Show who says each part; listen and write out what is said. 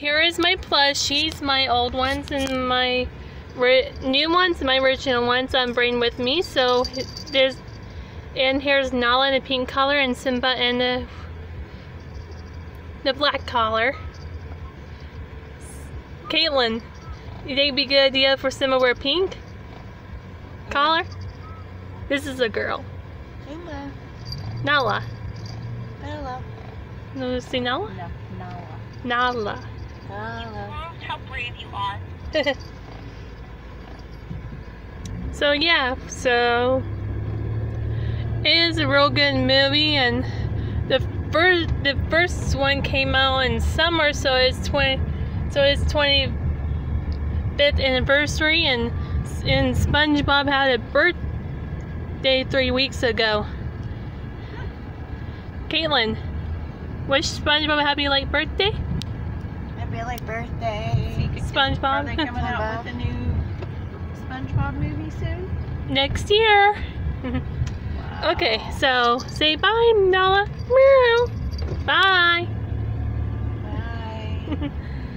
Speaker 1: Here is my plushies, my old ones and my new ones, my original ones I'm bringing with me. So there's, and here's Nala in a pink color and Simba in the, the black collar. Caitlin, you think it'd be a good idea for Simba wear pink collar? This is a girl.
Speaker 2: Simba.
Speaker 1: Nala.
Speaker 2: Nala.
Speaker 1: No, see Nala?
Speaker 2: No, Nala.
Speaker 1: Nala.
Speaker 2: How brave you are.
Speaker 1: so yeah, so it is a real good movie and the first the first one came out in summer so it's 20 so it's 25th anniversary and and SpongeBob had a birthday three weeks ago. Caitlin, wish SpongeBob a happy late birthday?
Speaker 2: Billy birthday.
Speaker 1: SpongeBob.
Speaker 2: Are they coming out with a new SpongeBob movie soon?
Speaker 1: Next year. wow. Okay, so say bye, Nala. Meow. Bye. Bye.